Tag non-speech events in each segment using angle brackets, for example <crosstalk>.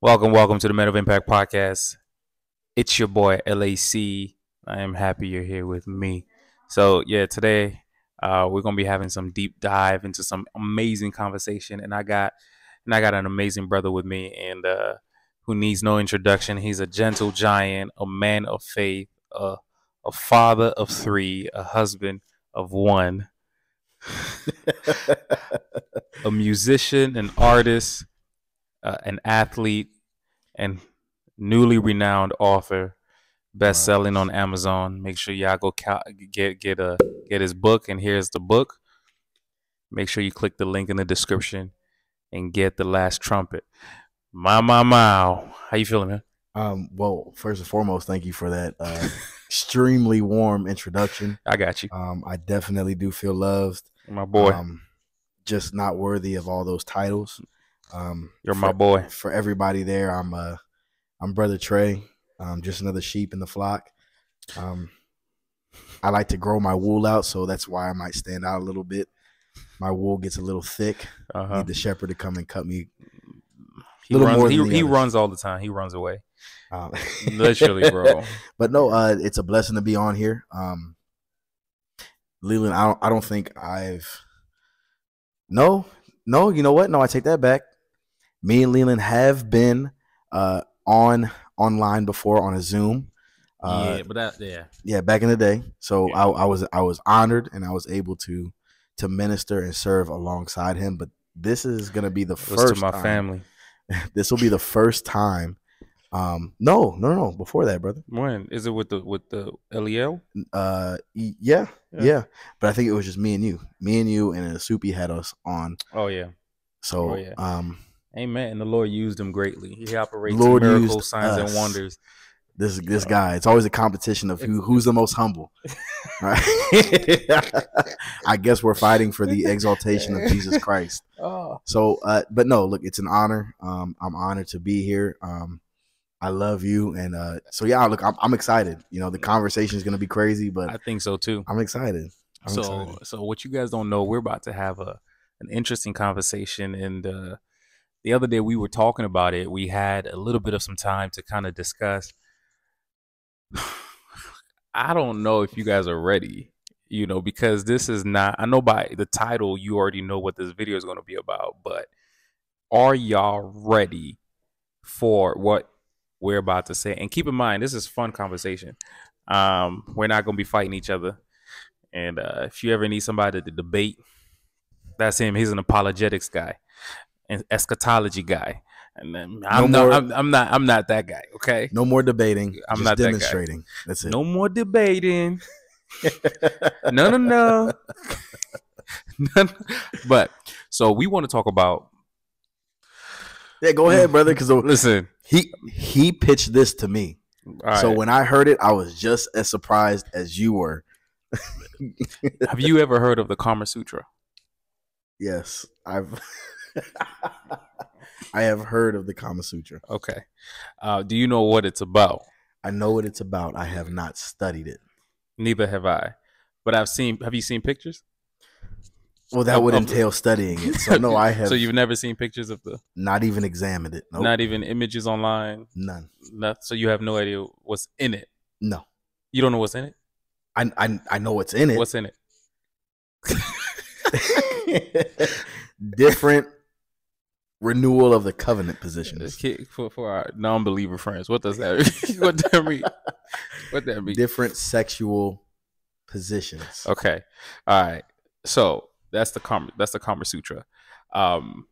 Welcome, welcome to the Men of Impact podcast. It's your boy LAC. I am happy you're here with me. So yeah, today uh, we're gonna be having some deep dive into some amazing conversation, and I got and I got an amazing brother with me, and uh, who needs no introduction. He's a gentle giant, a man of faith, a a father of three, a husband of one, <laughs> a musician, an artist, uh, an athlete, and newly renowned author, best selling on Amazon. Make sure y'all go get get a get his book, and here's the book. Make sure you click the link in the description and get the last trumpet. My my my, how you feeling, man? Um, well, first and foremost, thank you for that uh, extremely warm introduction. <laughs> I got you, Um, I definitely do feel loved. my boy. Um, just not worthy of all those titles. Um, You're for, my boy. For everybody there, I'm uh, I'm brother Tre. Um, just another sheep in the flock. Um, I like to grow my wool out, so that's why I might stand out a little bit. My wool gets a little thick. Uh-huh. Need the shepherd to come and cut me. He little runs. more He, he runs all the time. He runs away. Um, <laughs> Literally, bro. <laughs> but no, uh, it's a blessing to be on here. Um, Leyland, I don't, I don't think I've. No, no, you know what? No, I take that back. Me and Leyland have been uh, on online before on a Zoom. Uh, yeah, but that yeah. yeah, back in the day. So Yeah. I, I was I was honored and I was able to to minister and serve alongside him. But this is gonna be the It first to my time- family. <laughs> This will be the first time. Um, no, no, no. Before that, brother. When is it with the with the E LEL? Uh, yeah, Yeah. yeah, But I think it was just me and you, me and you, and a soupy had us on. Oh yeah. So, Oh, yeah. um, Amen. And the Lord used him greatly. He operates Lord miracles, signs, us. and wonders. this this guy, it's always a competition of who who's the most humble. Right? <laughs> I guess we're fighting for the <laughs> exaltation of Jesus Christ. <laughs> Oh, So, uh, but no, look, it's an honor. Um, I'm honored to be here. Um, I love you, and uh, so yeah, look, I'm, I'm excited. You know, the conversation is gonna be crazy, but I think so too. I'm excited. I'm so, excited. so what you guys don't know, we're about to have a an interesting conversation. And uh, the other day we were talking about it. We had a little bit of some time to kind of discuss. <sighs> I don't know if you guys are ready, you know, because this is not. I know by the title you already know what this video is going to be about, but are y'all ready for what we're about to say? And keep in mind, this is fun conversation. Um, we're not going to be fighting each other. And uh, if you ever need somebody to debate, that's him. He's an apologetics guy, an eschatology guy. And then I'm No not. more- I'm, I'm not. I'm not that guy. Okay. No more debating. I'm not that guy. demonstrating. That's it. No more debating. <laughs> no, <laughs> no, no. But so we want to talk about. Yeah, go ahead, brother. Because <laughs> Listen. he he pitched this to me. all So when I heard it, I was just as surprised as you were. have you ever heard of the Kama Sutra? Yes, I've I have heard of the Kama Sutra. Okay. Uh, do you know what it's about? I know what it's about. I have not studied it. Neither have I. But I've seen. Have you seen pictures? Well, that would entail studying it. So no, <laughs> I have So you've never seen pictures of the, not even examined it. Nope, not even images online. none. Not, so you have no idea what's in it. No, You don't know what's in it. I I, I know what's in it. What's in it? <laughs> Different renewal of the covenant positions. For, for our non-believer friends, what does that? <laughs> what that mean? What that mean? Different sexual positions. Okay. All right. So that's the Kama, that's the Kama Sutra. Um,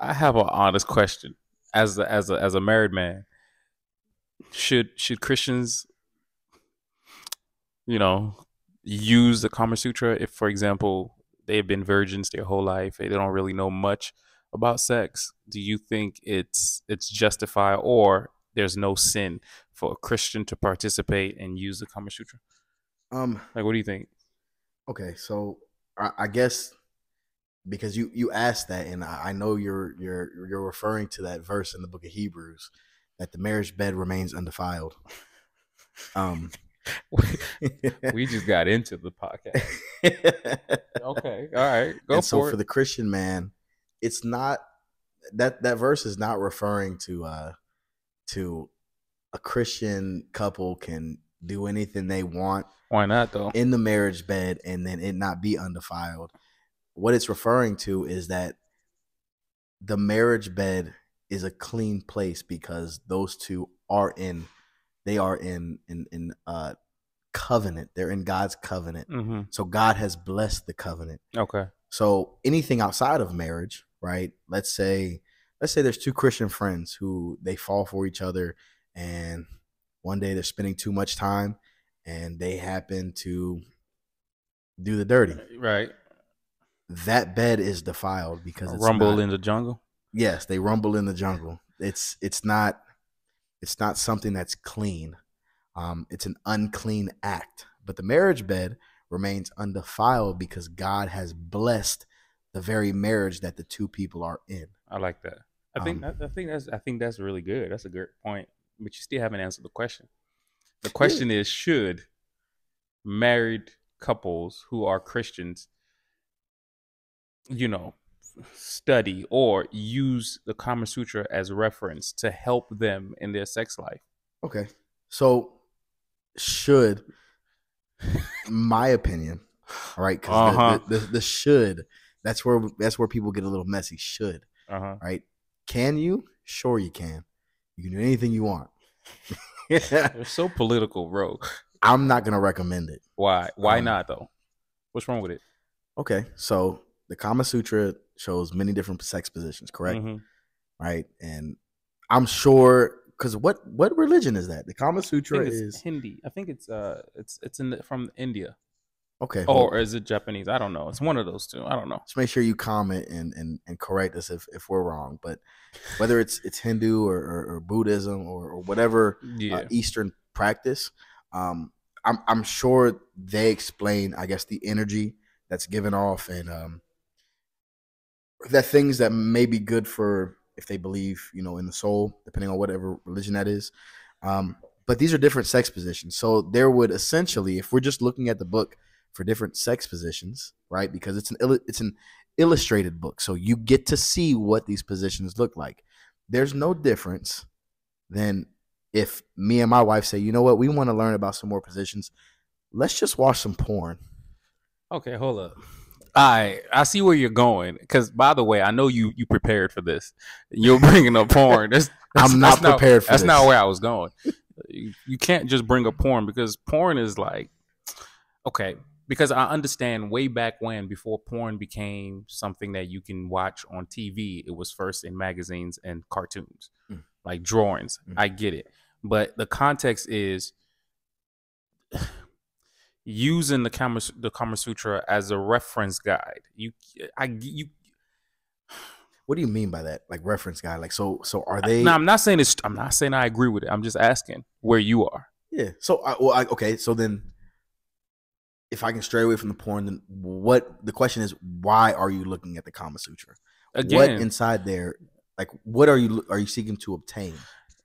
I have an honest question as a, as a as a married man. Should should Christians, you know, use the Kama Sutra if, for example, they've been virgins their whole life, they don't really know much about sex? Do you think it's it's justified, or there's no sin for a Christian to participate and use the Kama Sutra? Um. Like, what do you think? Okay, so I, I guess because you you asked that, and I, I know you're you're you're referring to that verse in the book of Hebrews that the marriage bed remains undefiled. <laughs> Um. <laughs> we just got into the podcast. <laughs> Okay, all right, go and so for for the Christian man, it's not that that verse is not referring to uh to a Christian couple can do anything they want Why not though? in the marriage bed and then it not be undefiled. What it's referring to is that the marriage bed is a clean place because those two are in they are in in in uh covenant. They're in God's covenant. hmm So God has blessed the covenant. Okay. So anything outside of marriage, right? Let's say let's say there's two Christian friends who they fall for each other and one day they're spending too much time and they happen to do the dirty. Right. That bed is defiled because it's Rumble not- in the jungle. Yes, they rumble in the jungle. It's it's not it's not something that's clean. Um, it's an unclean act. But the marriage bed remains undefiled because God has blessed the very marriage that the two people are in. I like that. I think Um, I, I think that's I think that's really good. That's a good point. But you still haven't answered the question. The question is should married couples who are Christians you know study or use the Kama Sutra as reference to help them in their sex life? Okay. So should my opinion, all right, because Uh-huh. the, the, the should that's where that's where people get a little messy. Should Uh-huh. right? Can you? Sure, you can. You can do anything you want. <laughs> They're so political, bro. I'm not gonna recommend it. Why? Why Um, not though? What's wrong with it? Okay, so the Kama Sutra shows many different sex positions, correct? Mhm. Right, and I'm sure because what what religion is that? The Kama I Sutra think it's is Hindi. I think it's uh it's it's in the, from India. Okay. Or is it Japanese? I don't know. It's one of those two. I don't know. just make sure you comment and and, and correct us if, if we're wrong. But whether it's it's Hindu or, or, or Buddhism or, or whatever Yeah. uh, Eastern practice. Um, I'm I'm sure they explain, I guess, the energy that's given off and um, that things that may be good for if they believe, you know, in the soul, depending on whatever religion that is. Um, but these are different sex positions, so there would essentially, if we're just looking at the book for different sex positions, right? Because it's an it's an illustrated book, so you get to see what these positions look like. There's no difference than if me and my wife say, you know what, we want to learn about some more positions. Let's just watch some porn. Okay, hold up. I I see where you're going. Because by the way, I know you you prepared for this. You're bringing up porn. That's, <laughs> that's- I'm not that's prepared for That's not where I was going. You, you can't just bring up porn because porn is like okay. Because I understand way back when, before porn became something that you can watch on TV, it was first in magazines and cartoons, Mm. like drawings. Mm. I get it, but the context is <sighs> using the Kama, the Kama Sutra as a reference guide. You, I, you. What do you mean by that? Like reference guy? Like so? So are they? No, I'm not saying it's. I'm not saying I agree with it. I'm just asking where you are. yeah. So I, well, I, okay. So then, if I can stray away from the porn, then what? The question is, why are you looking at the Kama Sutra? Again, What inside there? Like, what are you are you seeking to obtain?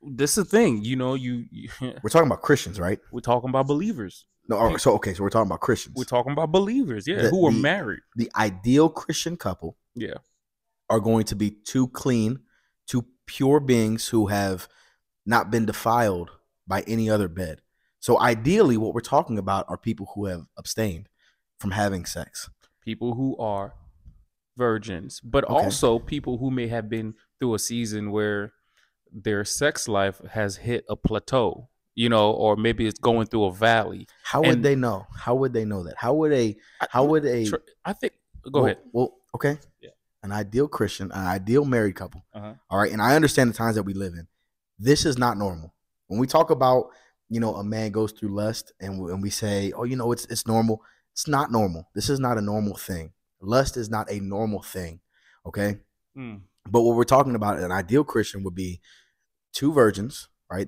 this is the thing. You know, you, you <laughs> We're talking about Christians, right? we're talking about believers. No. So okay. So we're talking about Christians. We're talking about believers, yeah, The- who are the- married. the ideal Christian couple Yeah. are going to be two clean, two pure beings who have not been defiled by any other bed. So ideally, what we're talking about are people who have abstained from having sex. People who are virgins, but Okay. also people who may have been through a season where their sex life has hit a plateau, you know, or maybe it's going through a valley. How would And- they know? How would they know that? How would a I- how would a Tr- I think. Go well, ahead. Well, okay. Yeah. An ideal Christian, an ideal married couple. Uh-huh. All right. And I understand the times that we live in. This is not normal. When we talk about, you know, a man goes through lust and we, and we say, oh, you know, it's it's normal. It's not normal. This is not a normal thing. Lust is not a normal thing. Okay. Mm. But what we're talking about, an ideal Christian would be two virgins, right,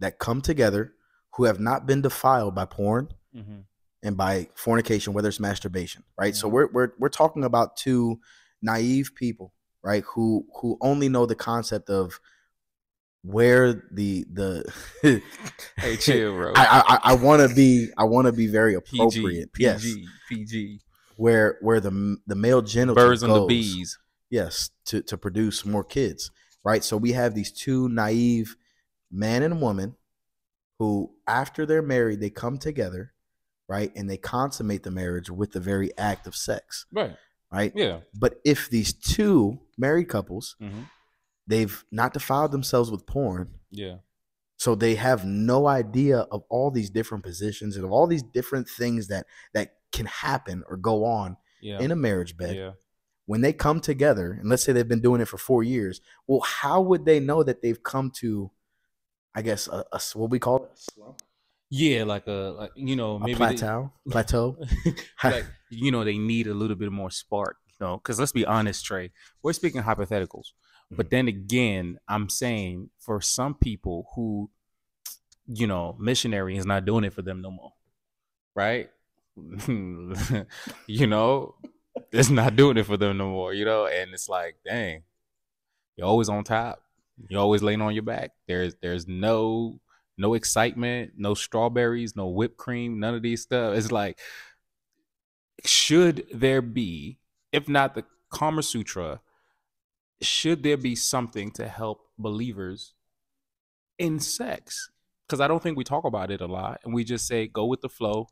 that come together who have not been defiled by porn hmm and by fornication, whether it's masturbation, right? So Mhm. we're we're we're talking about two naive people, right, who who only know the concept of where the the <laughs> Hey, chill, bro. I I, I want to be I want to be very PG, appropriate. yes, PG, PG. where where the the male genital Birds and the bees. Yes, to to produce more kids, right? So we have these two naive man and woman who after they're married, they come together, right? And they consummate the marriage with the very act of sex, Right. right? Yeah. But if these two married couples, hmm they've not defiled themselves with porn, Yeah. so they have no idea of all these different positions and of all these different things that that can happen or go on Yeah. in a marriage bed. yeah. When they come together, and let's say they've been doing it for four years, well, how would they know that they've come to, I guess, a, a what we call it, Yeah. Like a, like, you know, a maybe they- plateau, plateau. <laughs> like you know they need a little bit more spark you know because let's be honest tre we're speaking hypotheticals but then again i'm saying for some people who you know missionary is not doing it for them no more right? <laughs> You know it's not doing it for them no more you know? And it's like dang you're always on top. You're always laying on your back. There's there's no no excitement no strawberries no whipped cream none of these stuff. It's like should there be, if not the Kama Sutra, should there be something to help believers in sex? Because I don't think we talk about it a lot, and we just say go with the flow,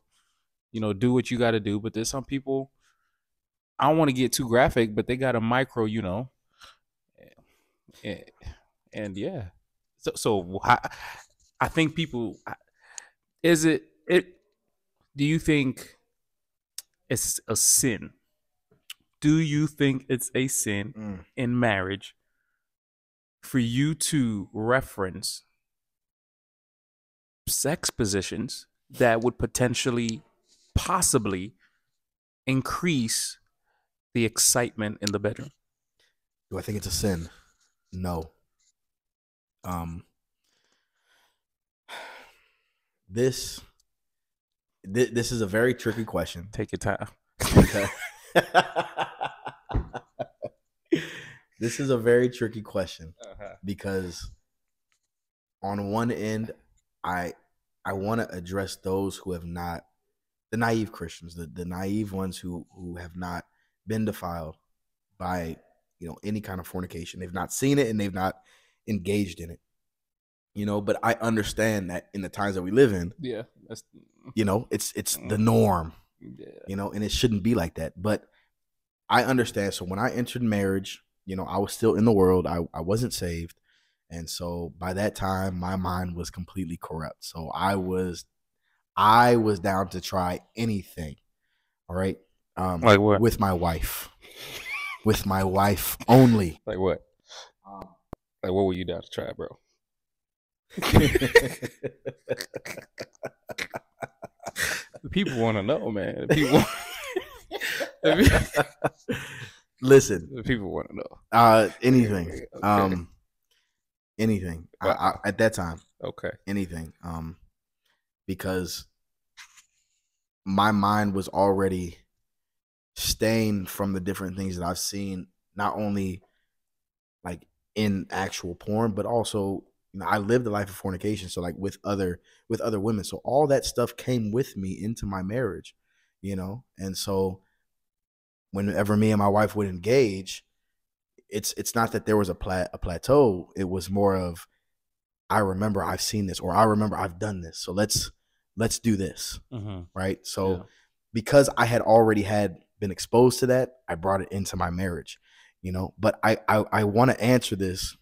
you know, do what you got to do. But there's some people. I don't want to get too graphic, but they got a micro, you know, and, and yeah. So, so I, I think people, is it it? Do you think? it's a sin. Do you think it's a sin Mm. in marriage for you to reference sex positions that would potentially, possibly increase the excitement in the bedroom? Do I think it's a sin? No. Um. This. thi- This is a very tricky question. Take your time. <laughs> this is a very tricky question because on one end i i want to address those who have not the naive christians the, the naive ones who who have not been defiled by you know any kind of fornication. They've not seen it and they've not engaged in it you know but i understand that in the times that we live in Yeah, that's you know it's it's the Mm. norm yeah. you know, and it shouldn't be like that. But I understand. So when I entered marriage, you know, I was still in the world. I, I wasn't saved. And so by that time, my mind was completely corrupt. So I was I was down to try anything. All right. Um Like what? with my wife. with my wife only. <laughs> Like what? Um, Like what were you down to try, bro? <laughs> <laughs> The people want to know, man. The people, <laughs> Listen, the people want to know. uh anything. Okay. Um anything. I, I, at that time. Okay. anything um because my mind was already stained from the different things that I've seen not only like in actual porn but also you know I lived a life of fornication so like with other with other women so all that stuff came with me into my marriage you know and so whenever me and my wife would engage it's it's not that there was a plat a plateau it was more of I remember I've seen this or I remember I've done this. So let's let's do this, Mm-hmm. right? So Yeah. because I had already had been exposed to that, I brought it into my marriage, you know. But I I, I want to answer this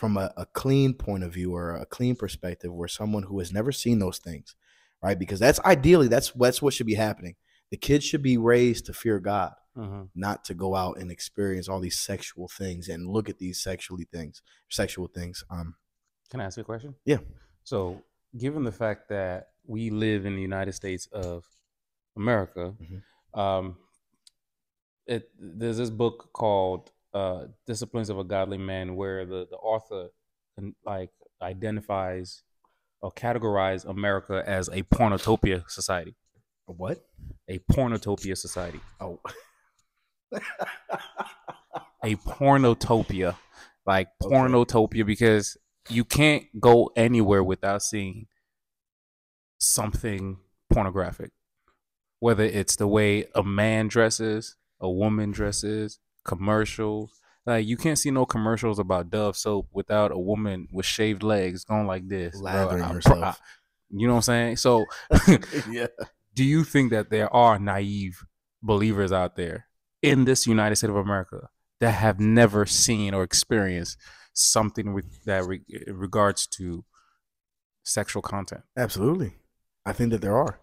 from a, a clean point of view or a clean perspective where someone who has never seen those things, right? Because that's ideally that's that's what should be happening. The kids should be raised to fear God, Mm-hmm. not to go out and experience all these sexual things and look at these sexually things, sexual things. Um Can I ask you a question? Yeah. So, given the fact that we live in the United States of America, Mhm. um, it there's this book called uh, "Disciplines of a Godly Man," where the the author can, like identifies or categorize America as a pornotopia society, what? a pornotopia society, Oh. <laughs> a pornotopia, like Okay. pornotopia, because you can't go anywhere without seeing something pornographic. Whether it's the way a man dresses, a woman dresses, commercials. Like you can't see no commercials about Dove soap without a woman with shaved legs going like this. Lathering pro- herself. I- you know what I'm saying? So, <laughs> <laughs> yeah. do you think that there are naive believers out there in this United States of America that have never seen or experienced something with that re- eh, regards to sexual content? Absolutely. I think that there are.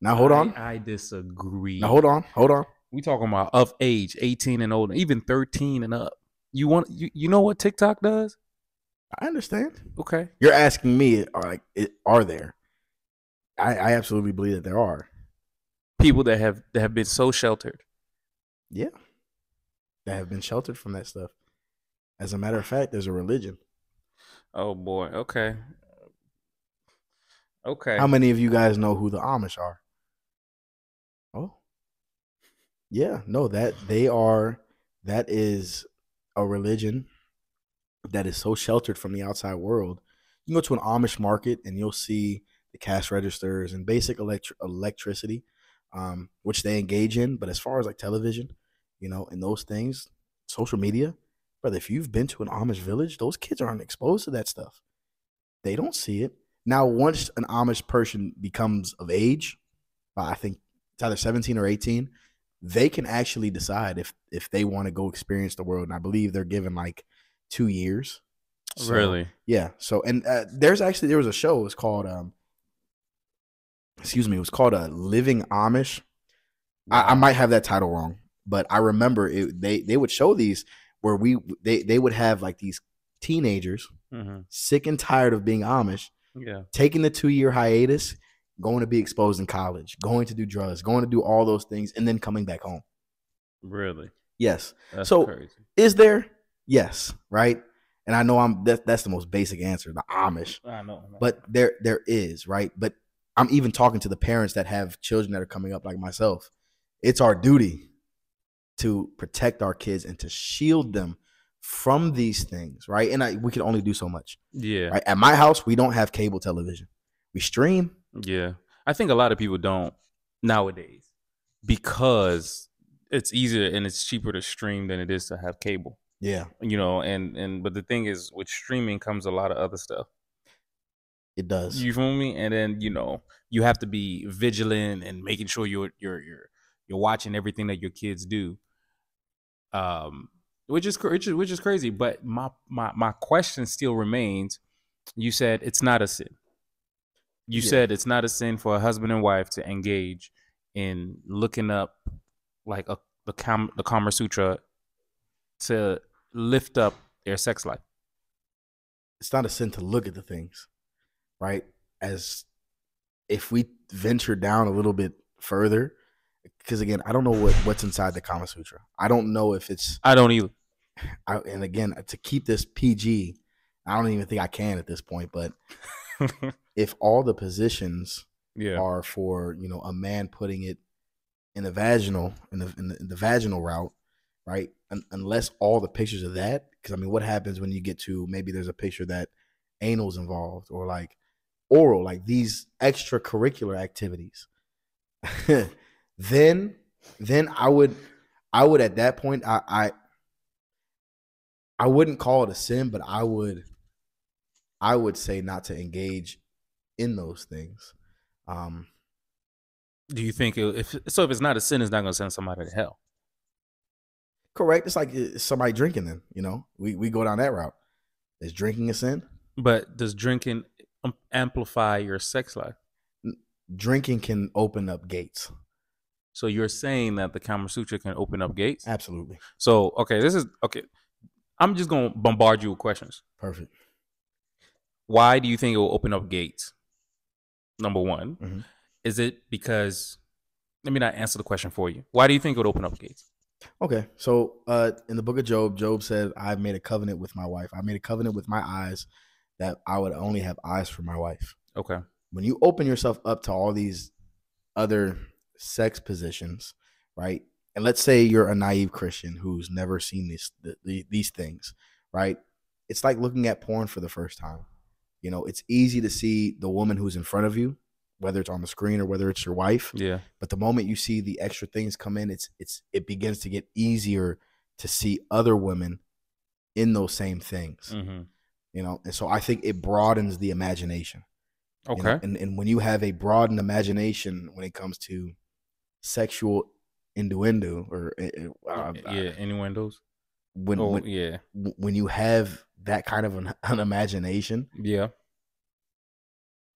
Now hold on. I, I disagree. Now hold on. Hold on. We talking about of age, 18 and older, even 13 and up. You want you, you know what TikTok does? I understand. Okay. You're asking me, are like, are there? I, I absolutely believe that there are. People that have that have been so sheltered. Yeah. That have been sheltered from that stuff. As a matter of fact, there's a religion. Oh boy. Okay. Okay. How many of you guys know who the Amish are? Oh. Yeah, no, that they are that is a religion that is so sheltered from the outside world. You go to an Amish market and you'll see the cash registers and basic electri- electricity, um, which they engage in. But as far as like television, you know, and those things, social media, brother, if you've been to an Amish village, those kids aren't exposed to that stuff. They don't see it. Now, once an Amish person becomes of age, I think it's either 17 or 18, they can actually decide if if they want to go experience the world. And I believe they're given like two years. So, really? Yeah. So and uh, there's actually there was a show. It was called um, excuse me. It was called uh, Living Amish. I, I might have that title wrong, but I remember it, they they would show these where we they they would have like these teenagers hmm sick and tired of being Amish, Yeah. taking the two year hiatus, going to be exposed in college, going to do drugs, going to do all those things, and then coming back home. Really? Yes. That's So- crazy. Is there? Yes. Right. And I know I'm that, that's the most basic answer, the Amish. I know. But there there is, right? But I'm even talking to the parents that have children that are coming up like myself. It's our duty to protect our kids and to shield them from these things, right? And I, we can only do so much. yeah. Right? At my house, we don't have cable television. We stream. Yeah. I think a lot of people don't nowadays because it's easier and it's cheaper to stream than it is to have cable. Yeah, You know, and and but the thing is with streaming comes a lot of other stuff. it does. You feel me? And then, you know, you have to be vigilant and making sure you're you're you're you're watching everything that your kids do. Um which is which is which is crazy, but my my my question still remains. You said it's not a sin. You Yeah. said it's not a sin for a husband and wife to engage in looking up like a the Kam, the Kama Sutra to lift up their sex life. it's not a sin to look at the things, right? As if we venture down a little bit further, because again, I don't know what what's inside the Kama Sutra. I don't know if it's I don't either. I, and again to keep this PG. I don't even think I can at this point. But <laughs> <laughs> if all the positions yeah. are for you know a man putting it in the vaginal in the in the, in the vaginal route, right? Un- unless all the pictures of that, because I mean, what happens when you get to maybe there's a picture that anal's involved or like oral, like these extracurricular activities, <laughs> then then I would I would at that point I I I wouldn't call it a sin, but I would I would say not to engage in those things. Um, Do you think it, if so? If it's not a sin, it's not going to send somebody to hell. correct. It's like somebody drinking. Then you know, we we go down that route. Is drinking a sin? But does drinking um, amplify your sex life? Drinking can open up gates. So you're saying that the Kama Sutra can open up gates? Absolutely, So okay, this is okay. I'm just going to bombard you with questions. perfect. Why do you think it will open up gates? Number one, Mhm. is it because? Let me not answer the question for you. Why do you think it would open up gates? Okay, so uh, in the book of Job, Job said, "I've made a covenant with my wife. I made a covenant with my eyes that I would only have eyes for my wife." Okay. when you open yourself up to all these other sex positions, right? And let's say you're a naive Christian who's never seen these the, the, these things, right? It's like looking at porn for the first time. You know, it's easy to see the woman who's in front of you, whether it's on the screen or whether it's your wife. Yeah. But the moment you see the extra things come in, it's it's it begins to get easier to see other women in those same things. Mm-hmm. You know, and so I think it broadens the imagination. you Okay. know? and and when you have a broadened imagination when it comes to sexual innuendo or uh, uh, yeah. Innuendos. when Oh, when, yeah. when you have that kind of an, <laughs> an imagination, Yeah.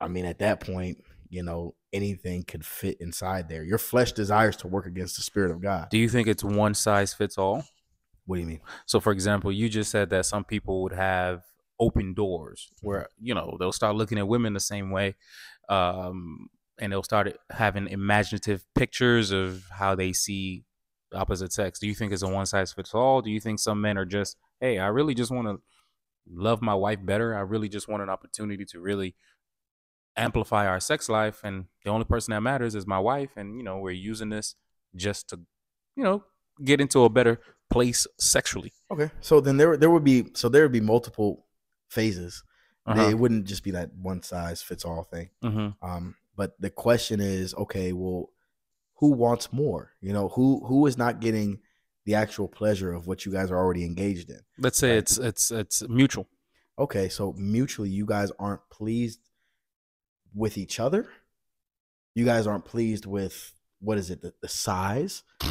I mean, at that point, you know, anything could fit inside there. Your flesh desires to work against the spirit of God. Do you think it's one size fits all? What do you mean? So, for example, you just said that some people would have open doors where you know they'll start looking at women the same way, um, and they'll start having imaginative pictures of how they see opposite sex. Do you think it's a one size fits all? Do you think some men are just, hey, I really just want to love my wife better. I really just want an opportunity to really amplify our sex life, and the only person that matters is my wife, and you know we're using this just to, you know, get into a better place sexually. Okay, so then there there would be so there would be multiple phases. Uh-huh. It wouldn't just be that one size fits all thing. Mm-hmm. Um, but the question is, okay, well, who wants more? You know, who who is not getting the actual pleasure of what you guys are already engaged in? Let's say it's it's it's mutual. Okay, so mutually, you guys aren't pleased with each other. You guys aren't pleased with what is it? The, the size. <laughs>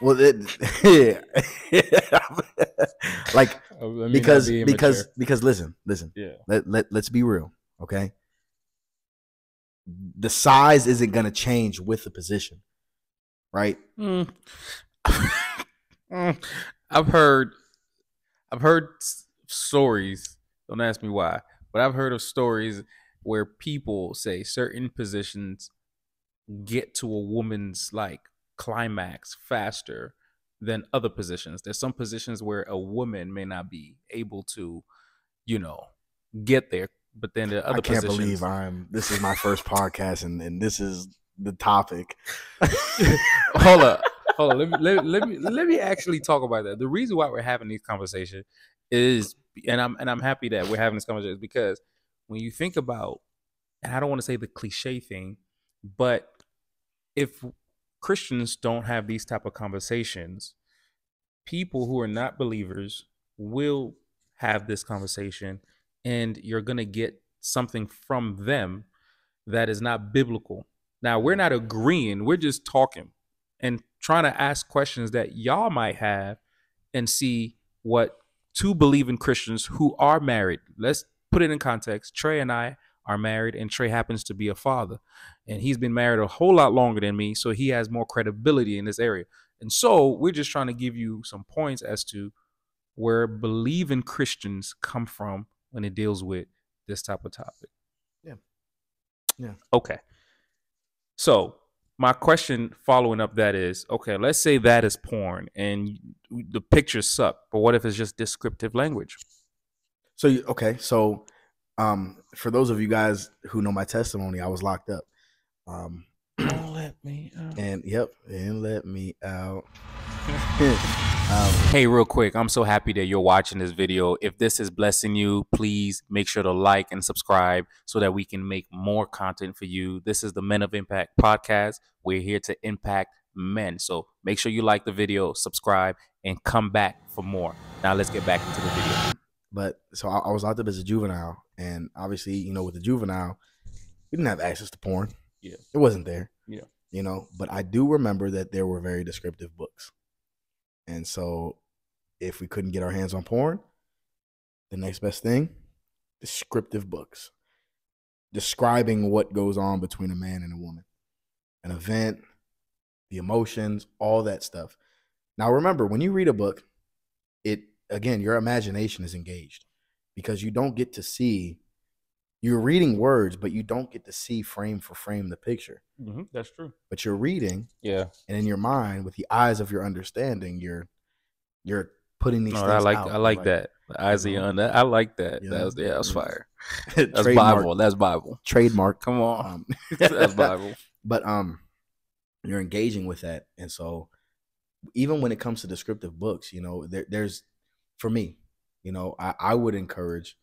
well, it, <laughs> like <laughs> because because because listen listen yeah, let, let let's be real okay the size isn't going to change with the position right Mm. Mm. I've heard I've heard stories. Don't ask me why, but I've heard of stories where people say certain positions get to a woman's like climax faster than other positions. There's some positions where a woman may not be able to, you know, get there, but then the other i can't positions. believe i'm this is my first podcast and, and this is the topic <laughs> hold up, hold on. Let me let, let me let me actually talk about that. The reason why we're having these conversations is, and I'm and I'm happy that we're having this conversation because when you think about, and I don't want to say the cliche thing, but if Christians don't have these type of conversations, people who are not believers will have this conversation, and you're gonna get something from them that is not biblical. Now we're not agreeing; we're just talking and trying to ask questions that y'all might have and see what two believing Christians who are married. Let's put it in context. Tre and I are married, and Tre happens to be a father, and he's been married a whole lot longer than me, so he has more credibility in this area. And so we're just trying to give you some points as to where believing Christians come from when it deals with this type of topic. Yeah. Yeah. Okay. So my question following up that is okay let's say that is porn and the pictures suck but what if it's just descriptive language so you, okay so um for those of you guys who know my testimony i was locked up um don't let me out. and yep and let me out um, <laughs> hey real quick i'm so happy that you're watching this video if this is blessing you please make sure to like and subscribe so that we can make more content for you this is the men of impact podcast we're here to impact men so make sure you like the video subscribe and come back for more now let's get back into the video But so I, I was locked up as a juvenile, and obviously, you know, with the juvenile, we didn't have access to porn. Yeah. it wasn't there. Yeah. you know. But I do remember that there were very descriptive books, and so if we couldn't get our hands on porn, the next best thing, descriptive books, describing what goes on between a man and a woman, an event, the emotions, all that stuff. Now, remember, when you read a book, it again, your imagination is engaged because you don't get to see. You're reading words, but you don't get to see frame for frame the picture. mm-hmm. that's true But you're reading, yeah and in your mind, with the eyes of your understanding, you're you're putting these. No, things I like out, I like that. The eyes of your under. I like that. Yeah. That was yeah, that's fire. <laughs> That's Trademark- Bible. That's Bible. Trademark. Come on. Um, <laughs> that's Bible. <laughs> but um you're engaging with that and so even when it comes to descriptive books you know there, there's for me you know I, I would encourage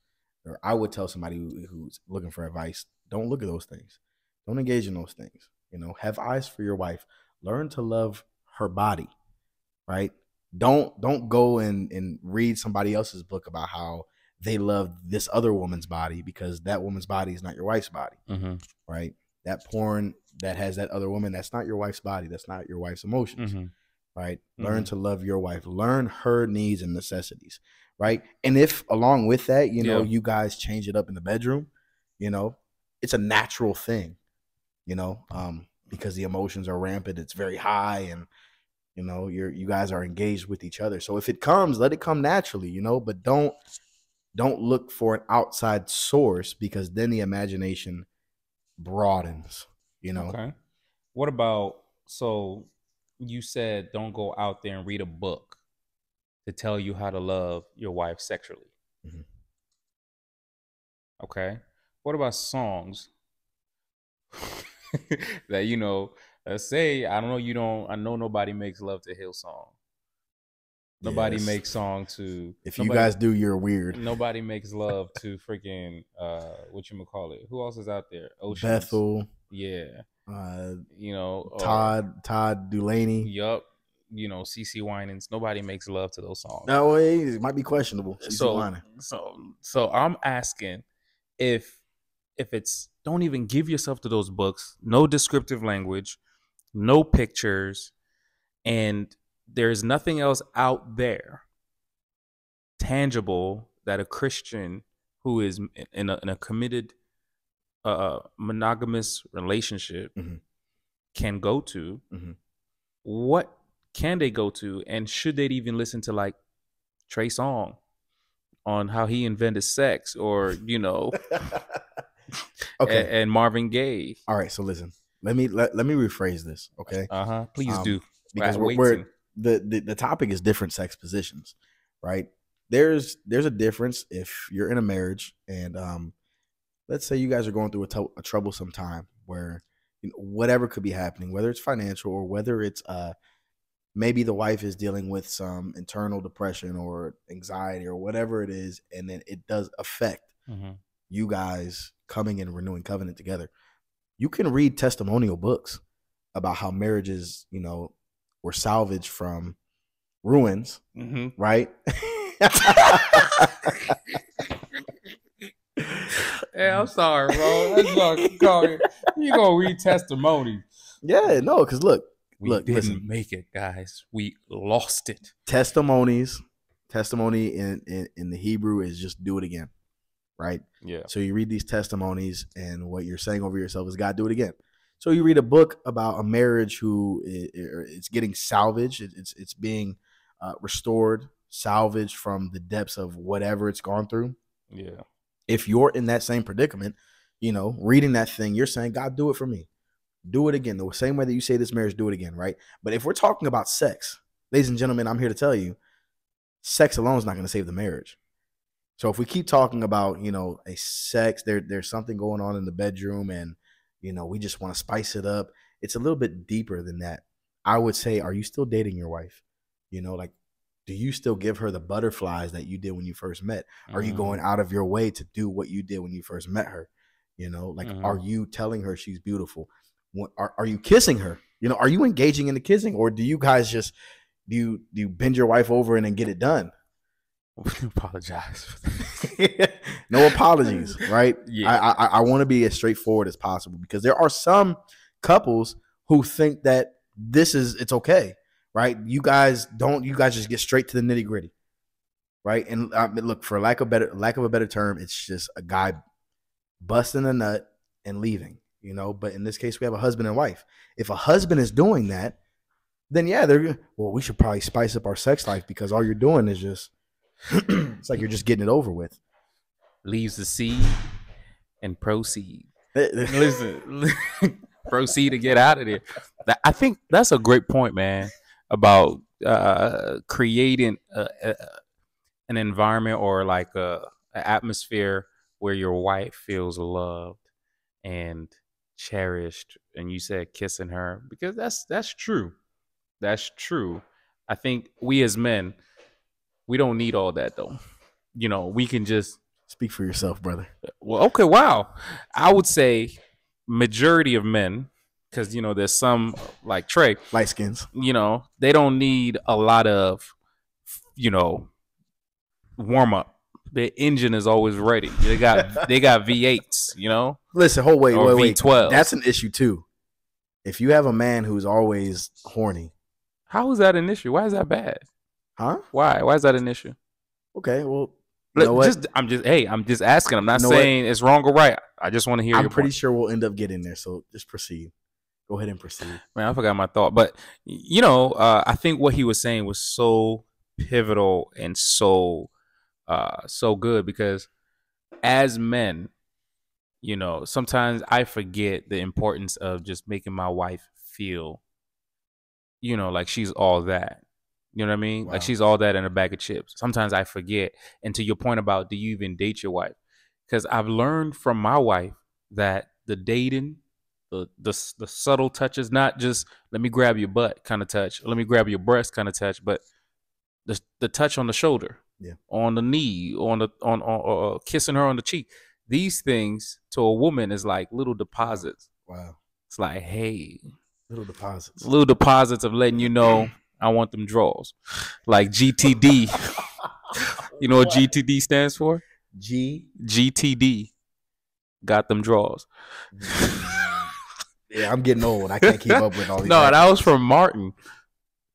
or i would tell somebody who, who's looking for advice don't look at those things don't engage in those things you know have eyes for your wife learn to love her body right don't don't go and and read somebody else's book about how they love this other woman's body because that woman's body is not your wife's body, Mm-hmm. right? That porn that has that other woman, that's not your wife's body. That's not your wife's emotions, Mm-hmm. right? Learn to love your wife. Learn her needs and necessities, right? And if along with that, you know, Yeah. you guys change it up in the bedroom, you know, it's a natural thing, you know, um, because the emotions are rampant. It's very high, and you know, you're you guys are engaged with each other. So if it comes, let it come naturally, you know, but don't don't look for an outside source because then the imagination broadens, you know. Okay. What about so you said don't go out there and read a book to tell you how to love your wife sexually. Mhm. Okay. What about songs <laughs> that you know? Let's say I don't know. You don't. I know nobody makes love to Hillsong. Nobody Yes. makes song to. If you guys do, you're weird. Nobody makes love to freaking uh what you call it? Who else is out there? Oceans. Bethel, Yeah. uh, You know. or- Todd, Todd Dulaney. Yup. You know, CeCe Winans. Nobody makes love to those songs. No way, it might be questionable. CeCe so, Winans. so, so I'm asking if if it's don't even give yourself to those books. No descriptive language, no pictures, and there's nothing else out there tangible that a Christian who is in a, in a committed uh, monogamous relationship Mhm. can go to. Mhm. What can they go to, and should they even listen to like Trey Songz on how he invented sex, or you know, <laughs> okay. a- and, Marvin Gaye? All right. So listen, let me let, let me rephrase this. Okay. Uh huh. Please Um, do. because we're, we're the, the the topic is different sex positions, right? There's there's a difference if you're in a marriage and um, let's say you guys are going through a, tou- a troublesome time where you know, whatever could be happening, whether it's financial or whether it's uh maybe the wife is dealing with some internal depression or anxiety or whatever it is, and then it does affect Mhm. you guys coming and renewing covenant together. You can read testimonial books about how marriages, you know, were salvaged from ruins, Mhm. right? <laughs> Hey, I'm sorry, bro. That's not you. You gonna read testimony? yeah, no, because look, We Look, didn't listen. make it, guys. We lost it. testimonies, testimony in, in in the Hebrew is just do it again, right? Yeah. So you read these testimonies, and what you're saying over yourself is God, do it again. So you read a book about a marriage who i- i- it's getting salvaged, it- it's it's being uh, restored, salvaged from the depths of whatever it's gone through. Yeah. If you're in that same predicament, you know, reading that thing, you're saying, God, do it for me. Do it again. The same way that you say this marriage, do it again, right? But if we're talking about sex, ladies and gentlemen, I'm here to tell you, sex alone is not going to save the marriage. So if we keep talking about, you know, a sex, there there's something going on in the bedroom and, you know, we just want to spice it up. It's a little bit deeper than that. I would say, are you still dating your wife? You know, like do you still give her the butterflies that you did when you first met? Are you going out of your way to do what you did when you first met her? You know, like Mhm. are you telling her she's beautiful? What, are are you kissing her? You know, are you engaging in the kissing, or do you guys just do you do you bend your wife over and then get it done? <laughs> apologize? <laughs> no apologies, right? <laughs> Yeah. I I, I want to be as straightforward as possible because there are some couples who think that this is it's okay, right? You guys don't. You guys just get straight to the nitty gritty, right? And uh, I mean, look, for lack of better lack of a better term, it's just a guy busting a nut and leaving, you know. But in this case, we have a husband and wife. If a husband is doing that, then yeah, they're well. We should probably spice up our sex life because all you're doing is just <clears throat> it's like you're just getting it over with. Leaves the seed and proceed. <laughs> Listen, <laughs> <laughs> proceed to get out of there. I think that's a great point, man, about uh, creating a, a, an environment or like a, an atmosphere where your wife feels loved and cherished. And you said kissing her because that's that's true. That's true. I think we as men, we don't need all that though. You know, we can just Speak for yourself, brother. well, okay, wow. I would say majority of men, because you know there's some like Tre, Light skins. you know, they don't need a lot of you know, warm up. Their engine is always ready. They got <laughs> they got V8s, you know, Listen, hold wait, or wait, wait. V12s. That's an issue too. If you have a man who's always horny, How is that an issue? Why is that bad? huh? Why? Why is that an issue? Okay, well, you Look, know what? just I'm just hey, I'm just asking. I'm not You know what? saying it's wrong or right. I just want to hear I'm pretty point. sure we'll end up getting there. So just proceed. Go ahead and proceed. Man, I forgot my thought, but you know, uh, I think what he was saying was so pivotal and so uh, so good because as men, you know, sometimes I forget the importance of just making my wife feel, you know, like she's all that. You know what I mean? Wow. Like she's all that in a bag of chips. Sometimes I forget. And to your point about do you even date your wife? Because I've learned from my wife that the dating, the the the subtle touches, not just let me grab your butt kind of touch, let me grab your breast kind of touch, but the the touch on the shoulder, Yeah. on the knee, on the on, on uh, kissing her on the cheek. These things to a woman is like little deposits. Wow. It's like, hey, Little deposits. little deposits of letting you know I want them draws. Like GTD. <laughs> You know what GTD stands for? G. GTD. Got them draws. <laughs> Yeah, I'm getting old. I can't keep up with all <laughs> these. No, that was from Martin.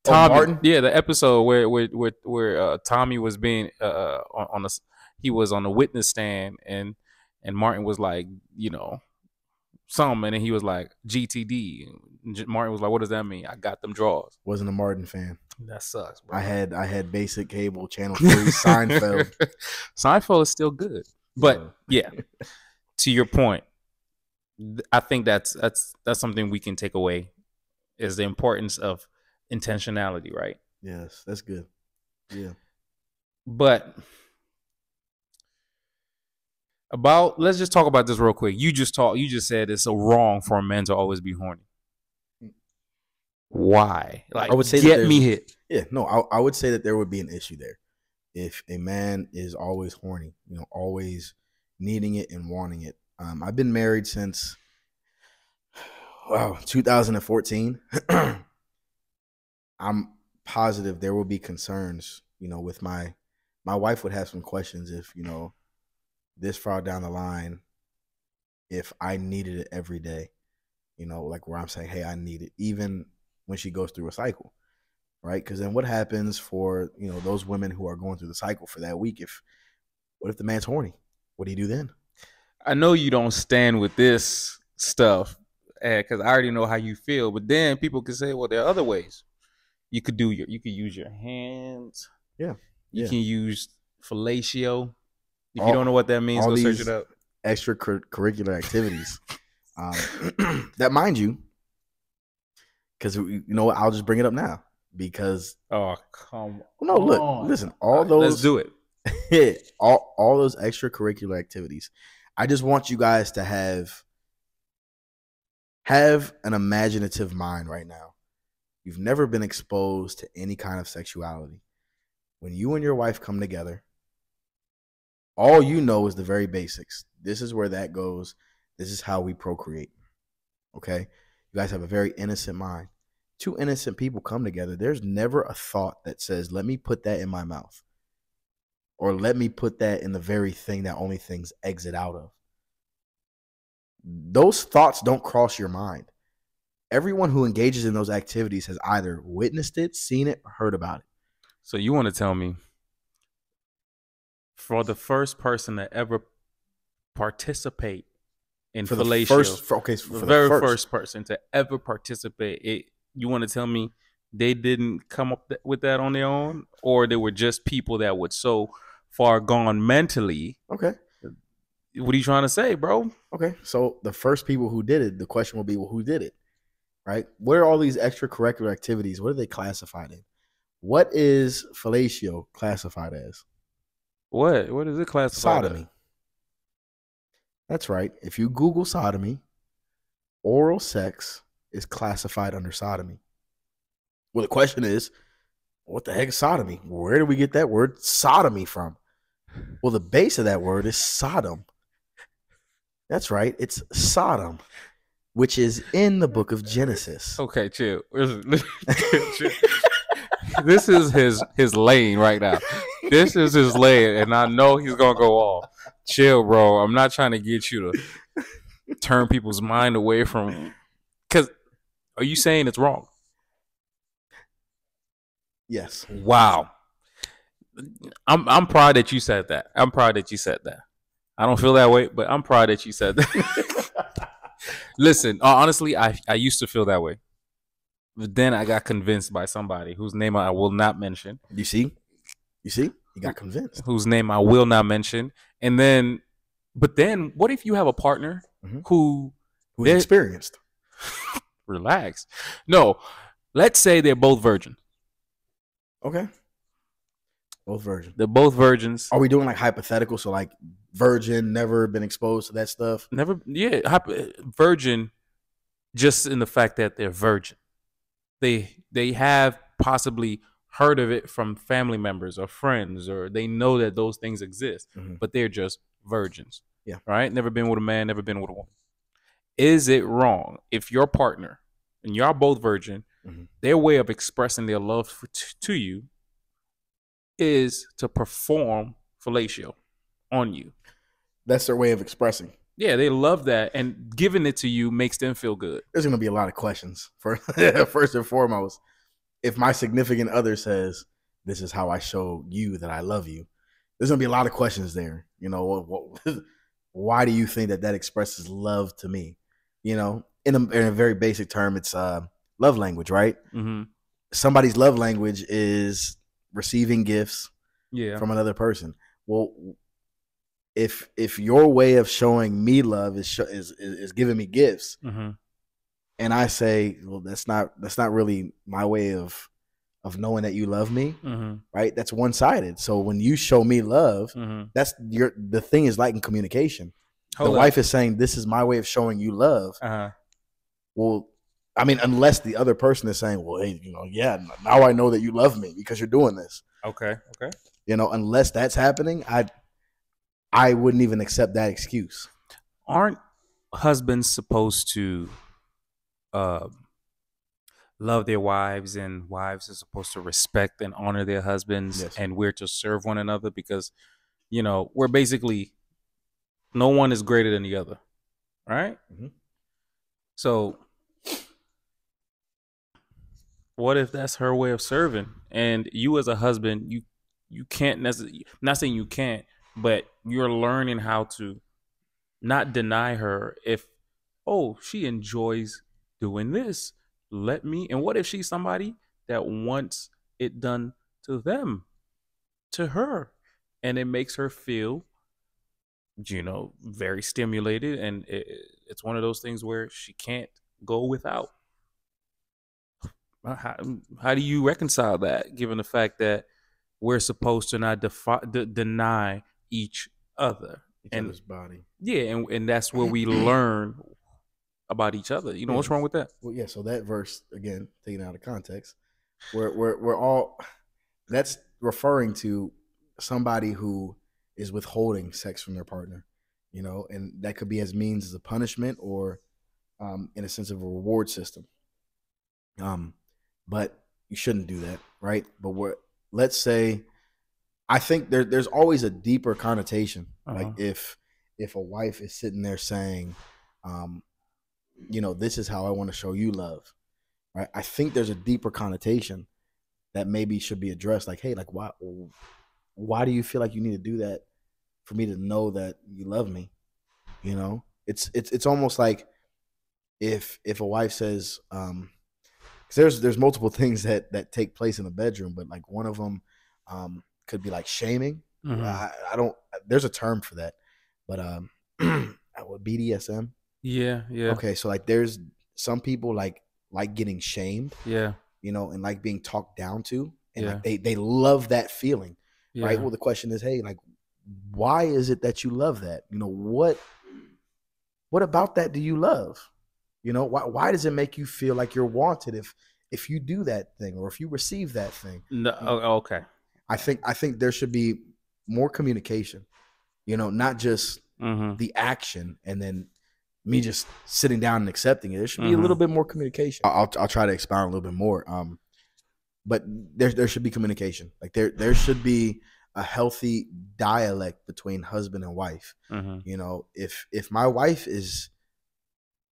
Oh, Tommy, Martin? yeah, the episode where where where, where uh, Tommy was being uh, on, on the he was on the witness stand and and Martin was like, you know, some, and then he was like GTD. And Martin was like, "What does that mean?" I got them draws. wasn't a Martin fan. That sucks, bro. I had I had basic cable channel three <laughs> Seinfeld. <laughs> Seinfeld is still good, but So, yeah. to your point, I think that's that's that's something we can take away is the importance of intentionality, right? yes, that's good. Yeah. But about let's just talk about this real quick. You just talk. You just said it's so wrong for a man to always be horny. Why? Like, I would say that get me hit. Yeah, no, I, I would say that there would be an issue there if a man is always horny, you know, always needing it and wanting it. Um, I've been married since <sighs> wow 2014. <clears throat> I'm positive there will be concerns, you know, with my my wife would have some questions if you know this far down the line if I needed it every day, you know, like where I'm saying, hey, I need it, even when she goes through a cycle right? Because then what happens for you know those women who are going through the cycle for that week? If what if the man's horny? What do you do then? I know you don't stand with this stuff eh, because I already know how you feel. But then people can say, well, there are other ways. You could do your, you could use your hands. Yeah, You yeah. can use fellatio. If All- you don't know what that means, go search it up. Extracurricular activities <laughs> um, <clears throat> that, mind you, because you know what? I'll just bring it up now because Oh, come on. no, look, on. listen, all those Let's do it. <laughs> all all those extracurricular activities. I just want you guys to have have an imaginative mind right now. You've never been exposed to any kind of sexuality. When you and your wife come together, all you know is the very basics. This is where that goes. This is how we procreate. Okay? You guys have a very innocent mind. Two innocent people come together. There's never a thought that says, let me put that in my mouth or let me put that in the very thing that only things exit out of. Those thoughts don't cross your mind. Everyone who engages in those activities has either witnessed it, seen it, or heard about it. So you want to tell me for the first person to ever participate in For the fellatio, first, for, okay, for the the very first, first. person to ever participate, it, you want to tell me they didn't come up th- with that on their own, or they were just people that were so far gone mentally? Okay, What are you trying to say, bro? okay. So the first people who did it, the question will be, well, who did it? Right? What are all these extracurricular activities? What are they classified in? What is fellatio classified as? What? What is it classified? as? sodomy. That's right. If you Google sodomy, oral sex is classified under sodomy. Well, the question is, what the heck is sodomy? Where do we get that word sodomy from? Well, the base of that word is Sodom. That's right. It's Sodom, which is in the book of Genesis. Okay, <laughs> chill. This is his his lane right now. This is his lane, and I know he's gonna go off. Chill, bro. I'm not trying to get you to turn people's mind away from. Because are you saying it's wrong? Yes. Wow. I'm I'm proud that you said that. I'm proud that you said that. I don't feel that way, but I'm proud that you said that. <laughs> Listen, uh, honestly, I I used to feel that way. But then I got convinced by somebody whose name I will not mention. You see? You see? You got convinced. Whose name I will not mention. And then but then what if you have a partner Mhm. who Who's experienced? <laughs> relax. No, let's say they're both virgin. Okay. Both virgins. They're both virgins. Are we doing like hypothetical? So like virgin, never been exposed to that stuff. Never, yeah, virgin, just in the fact that they're virgin. They they have possibly heard of it from family members or friends, or they know that those things exist, Mhm. but they're just virgins. Yeah. right. Never been with a man, never been with a woman. Is it wrong if your partner and y'all both virgin, Mhm. their way of expressing their love for, t- to you is to perform fellatio on you? That's their way of expressing. Yeah, they love that, and giving it to you makes them feel good. There's gonna be a lot of questions. For <laughs> first and foremost, if my significant other says, "This is how I show you that I love you," there's gonna be a lot of questions there. You know, what, what, <laughs> why do you think that that expresses love to me? You know, in a, in a very basic term, it's uh, love language, right? Mm-hmm. Somebody's love language is receiving gifts Yeah. from another person. Well, if if your way of showing me love is is is, is giving me gifts, mm-hmm. and I say, well, that's not that's not really my way of of knowing that you love me, Mm-hmm. right? That's one sided. So when you show me love, Mm-hmm. that's your the thing is like in communication. Hold the up. wife is saying, "This is my way of showing you love." Uh-huh. Well, I mean, unless the other person is saying, "Well, hey, you know, yeah, now I know that you love me because you're doing this." Okay. Okay. You know, unless that's happening, I I wouldn't even accept that excuse. Aren't husbands supposed to uh, love their wives, and wives are supposed to respect and honor their husbands, Yes. and we're to serve one another because, you know, we're basically no one is greater than the other, right? Mhm. So, what if that's her way of serving, and you as a husband, you you can't necessarily not saying you can't, but you're learning how to not deny her if oh she enjoys doing this let me and what if she's somebody that wants it done to them to her and it makes her feel you know very stimulated and it, it's one of those things where she can't go without. How, how do you reconcile that given the fact that we're supposed to not defi- deny each other Each And- other's body. yeah, and, and that's where we <clears throat> learn about each other. You know, what's wrong with that? Well, yeah. So that verse again, taken out of context, we're we're we're all that's referring to somebody who is withholding sex from their partner, you know, and that could be as means as a punishment or um, in a sense of a reward system. Um, but you shouldn't do that, right? But what let's say, I think there there's always a deeper connotation. Uh-huh. Like if if a wife is sitting there saying, um, you know, this is how I want to show you love, right? I think there's a deeper connotation that maybe should be addressed. Like, hey, like why why do you feel like you need to do that for me to know that you love me? You know, it's it's it's almost like if if a wife says, um, 'cause there's there's multiple <laughs> things that that take place in the bedroom, but like one of them um, could be like shaming. Mm-hmm. I, I don't. There's a term for that, but um, <clears throat> what BDSM? Yeah, yeah, Okay, so like there's some people like like getting shamed, yeah, you know, and like being talked down to, and Yeah. like they they love that feeling, yeah. right? Well, the question is, hey, like, why is it that you love that? You know, what what about that do you love? You know, why why does it make you feel like you're wanted if if you do that thing or if you receive that thing? No, oh, okay. I think I think there should be more communication. You know, not just Mm-hmm. the action and then me just sitting down and accepting it. There should be Mhm. a little bit more communication. I'll I'll try to expound a little bit more. Um, but there there should be communication. Like there there should be a healthy dialect between husband and wife. hmm You know, if if my wife is,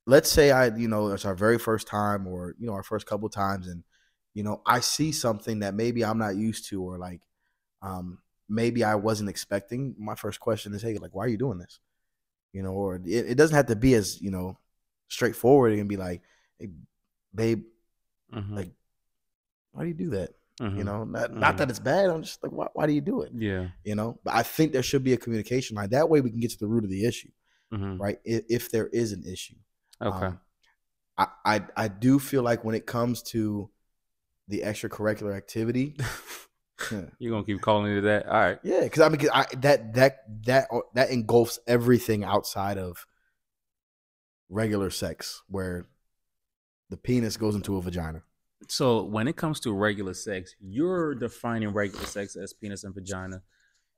let's say I, you know, it's our very first time or you know our first couple times, and you know I see something that maybe I'm not used to or like, um, maybe I wasn't expecting. My first question is, hey, like, why are you doing this? You know, or it, it doesn't have to be as you know straightforward. and be like, hey, babe, hmm like, why do you do that? hmm You know, not not Mhm. that it's bad. I'm just like, why, why do you do it? Yeah. You know, but I think there should be a communication line. That way, we can get to the root of the issue hmm right? If, if there is an issue. Okay. Um, I, I I do feel like when it comes to the extracurricular activity, <laughs> yeah, You're gonna keep calling it that. All right. Yeah, because I mean 'cause I, that that that uh, that engulfs everything outside of regular sex, where the penis goes into a vagina. So when it comes to regular sex, you're defining regular sex as penis and vagina,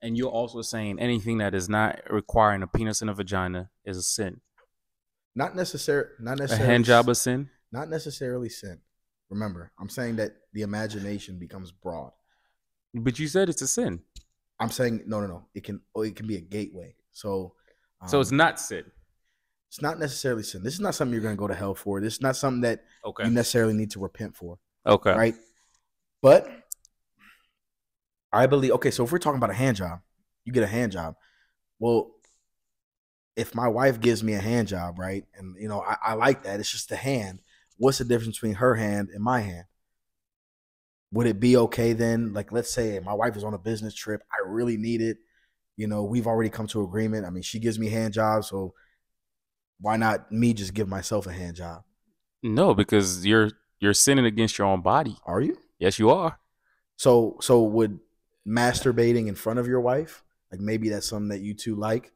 and you're also saying anything that is not requiring a penis and a vagina is a sin. Not necessary. Not A necessarily. hand job a sin. Not necessarily sin. Remember, I'm saying that the imagination becomes broad. But you said it's a sin, I'm saying no, no, no. It can. Oh, it can be a gateway. So. so it's um, not sin. It's not necessarily sin. This is not something you're going to go to hell for. This is not something that Okay. you necessarily need to repent for, Okay. right? But I believe. Okay, so if we're talking about a hand job, you get a hand job. Well, if my wife gives me a hand job, right, and you know I, I like that, it's just a hand. What's the difference between her hand and my hand? Would it be okay then? Like, let's say my wife is on a business trip. I really need it. You know, we've already come to agreement. I mean, she gives me hand jobs, so why not me just give myself a hand job? No, because you're you're sinning against your own body. Are you? Yes, you are. So so would masturbating in front of your wife, like maybe that's something that you two like,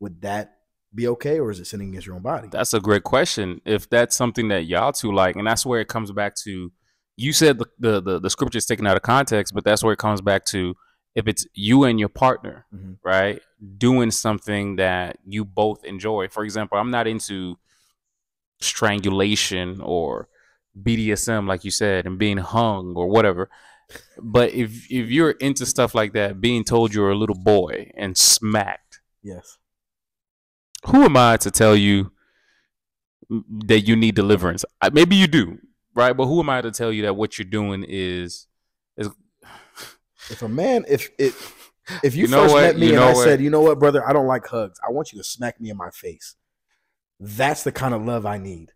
would that be okay or is it sinning against your own body? That's a great question. If that's something that y'all two like, and that's where it comes back to, you said the the the, the scripture is taken out of context, but that's where it comes back to. If it's you and your partner, Mhm. right, doing something that you both enjoy. For example, I'm not into strangulation or BDSM, like you said, and being hung or whatever. But if if you're into stuff like that, being told you're a little boy and smacked, Yes. Who am I to tell you that you need deliverance? Maybe you do, right? But who am I to tell you that what you're doing is is If a man, if it, if you, You know first met me You and I what? said, you know what, brother, I don't like hugs. I want you to smack me in my face. That's the kind of love I need.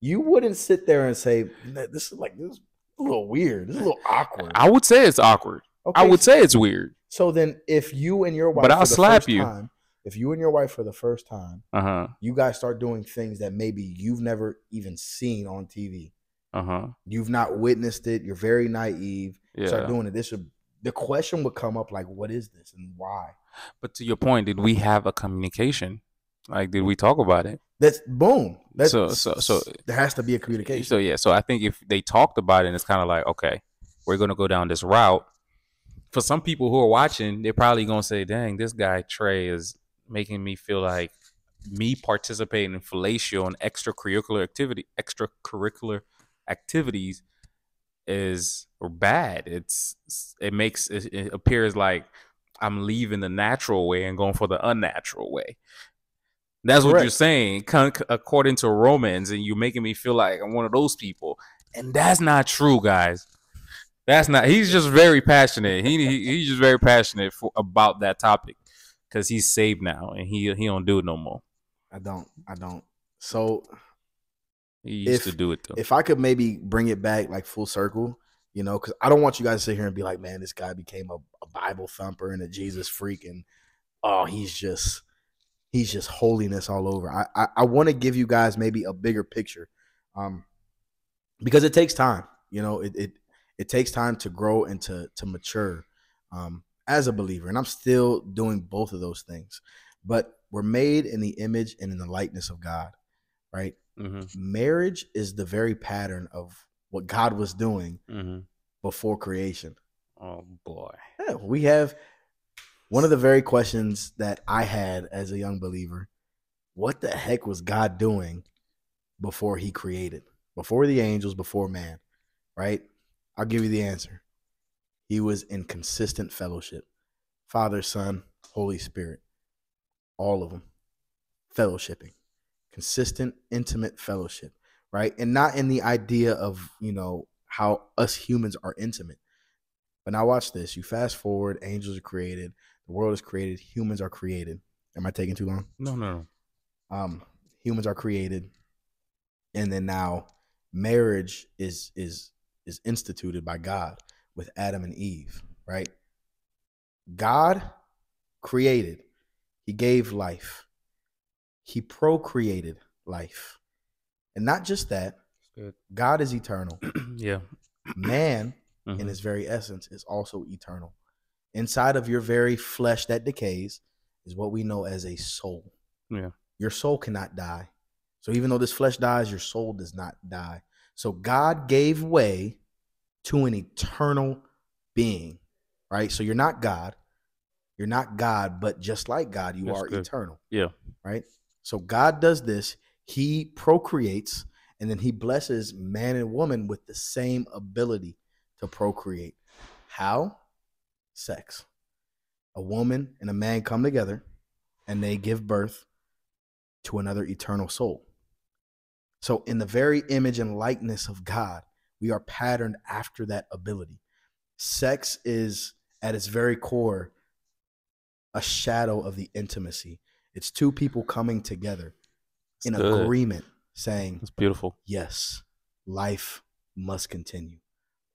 You wouldn't sit there and say, this is like this is a little weird. This is a little awkward. I would say it's awkward. I Okay, would say it's weird. so. Then, if you and your wife, But I'll slap you. Time, if you and your wife for the first time, Uh huh. you guys start doing things that maybe you've never even seen on TV. Uh huh. You've not witnessed it. You're very naive. Start doing it. This the question would come up like, what is this and why? But to your point, did we have a communication? Like, did we talk about it? That's boom. That's, So- so- so- there has to be a communication. So yeah, so I think if they talked about it, and it's kind of like, okay, we're gonna go down this route. For some people who are watching, they're probably gonna say, "Dang, this guy Tre is making me feel like me participating in fellatio and extracurricular activity, extracurricular activities is bad. It's it makes it, it appears like I'm leaving the natural way and going for the unnatural way. That's what you're saying, according to Romans, and you're making me feel like I'm one of those people, and that's not true, guys. That's not. He's just very passionate. He, he he's just very passionate for, about that topic because he's saved now, and he he don't do it no more. I don't. I don't. So He used If- to do it though. if I could maybe bring it back like full circle, you know, because I don't want you guys to sit here and be like, man, this guy became a, a Bible thumper and a Jesus freak, and oh, he's just he's just holiness all over. I I, I want to give you guys maybe a bigger picture, um, because it takes time. You know, it it it takes time to grow and to to mature, um, as a believer, and I'm still doing both of those things. But we're made in the image and in the likeness of God, right? hmm marriage is the very pattern of what God was doing hmm before creation. Oh boy. Yeah, we have one of the very questions that I had as a young believer. What the heck was God doing before he created? Before the angels, before man, right? I'll give you the answer. He was in consistent fellowship. Father, Son, Holy Spirit. All of them. Fellowshipping. Consistent, intimate fellowship, right? And not in the idea of, you know, how us humans are intimate. But now watch this. You fast forward, angels are created, the world is created, humans are created. Am I taking too long? No, no, no. Um, humans are created, and then now marriage is is is instituted by God with Adam and Eve, right? God created, He gave life, He procreated life. And not just that. God is eternal. <clears throat> yeah. Man, in Mhm. his very essence, is also eternal. Inside of your very flesh that decays is what we know as a soul. Yeah. Your soul cannot die. So even though this flesh dies, your soul does not die. So God gave way to an eternal being, right? So you're not God. You're not God, but just like God, you That's are good. eternal Yeah. right? So God does this. He procreates and then he blesses man and woman with the same ability to procreate. How? Sex. A woman and a man come together and they give birth to another eternal soul. So, in the very image and likeness of God, we are patterned after that ability. Sex is at its very core a shadow of the intimacy. It's two people coming together It's in good. agreement saying, It's beautiful. yes, life must continue.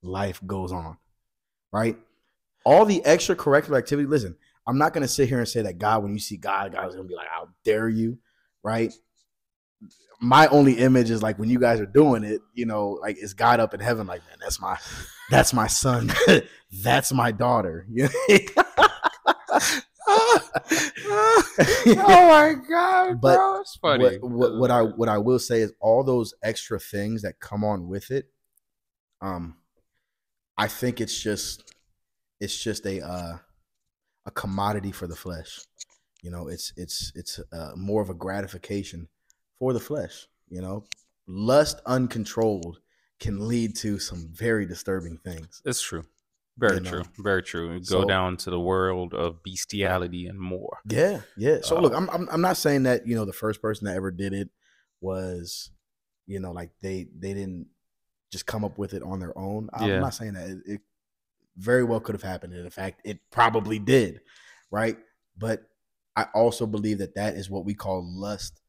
Life goes on, right? All the extracurricular activity. Listen, I'm not going to sit here and say that God, when you see God, God's going to be like, how dare you, right? My only image is like when you guys are doing it, you know, like it's God up in heaven, like, man, that's my, that's my son, <laughs> that's my daughter. <laughs> <laughs> Oh my god, But bro, it's funny. What, what, what I what I will say is all those extra things that come on with it. Um, I think it's just it's just a uh, a commodity for the flesh. You know, it's it's it's uh, more of a gratification for the flesh. You know, lust uncontrolled can lead to some very disturbing things. It's true. Very You know. true. Very true. So- Go down to the world of bestiality and more. Yeah, yeah. So Uh, look, I'm, I'm I'm not saying that you know the first person that ever did it was, you know, like they they didn't just come up with it on their own. I'm Yeah. not saying that it, it very well could have happened, and in fact, it probably did, right? But I also believe that that is what we call lust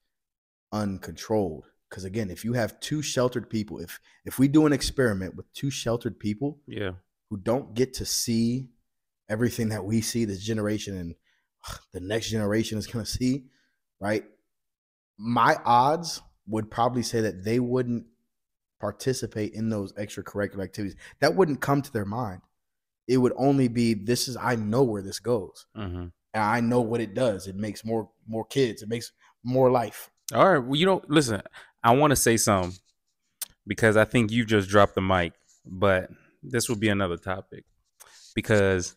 uncontrolled. Because again, if you have two sheltered people, if if we do an experiment with two sheltered people, Yeah. who don't get to see everything that we see this generation and the next generation is going to see, right? My odds would probably say that they wouldn't participate in those extracurricular activities. That wouldn't come to their mind. It would only be this is I know where this goes. hmm And I know what it does. It makes more more kids. It makes more life. All right. Well, you know, listen, I want to say something because I think you just dropped the mic, but this will be another topic because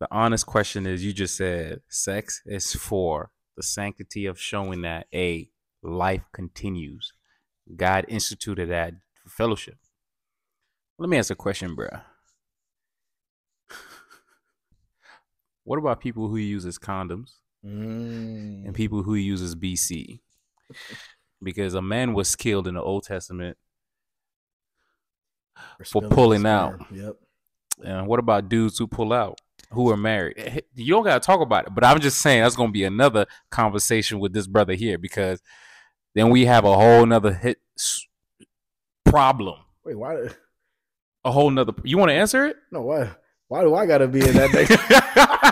the honest question is you just said sex is for the sanctity of showing that a life continues. God instituted that for fellowship. Let me ask a question, bruh. What about people who uses condoms? Mm. and people who uses BC. Because a man was killed in the Old Testament. for pulling out. Yep. And what about dudes who pull out, who are married? Eh, You don't got to talk about it, but I'm just saying that's going to be another conversation with this brother here because then we have a whole nother hit problem. Wait, why? A whole nother. You want to answer it? No, why? Why do I gotta be in that? <laughs>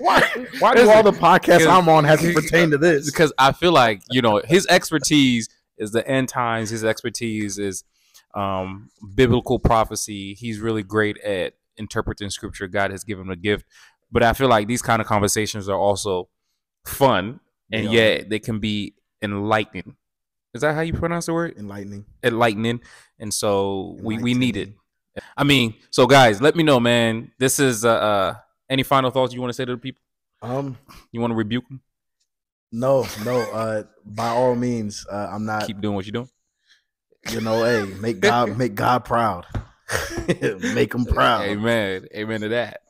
why? Why do all the podcasts I'm on have to pertain to this? because I feel like you know his expertise is the end times. His expertise is um, biblical prophecy. He's really great at interpreting scripture. God has given him a gift, but I feel like these kind of conversations are also fun, and are. yet they can be enlightening. Is that how you pronounce the word? Enlightening. Enlightening, and so we we need it. I mean, so guys, let me know, man. This is uh, uh any final thoughts you want to say to the people? Um, you want to rebuke them? No, no. Uh, by all means, uh, I'm not. Keep doing what you're doing. You know, hey, make God <laughs> make God proud. <laughs> make him proud. Amen. Amen to that.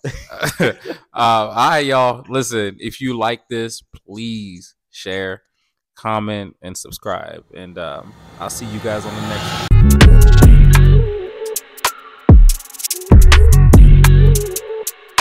<laughs> uh, all right, y'all. Listen, if you like this, please share, comment, and subscribe. And um, I'll see you guys on the next one.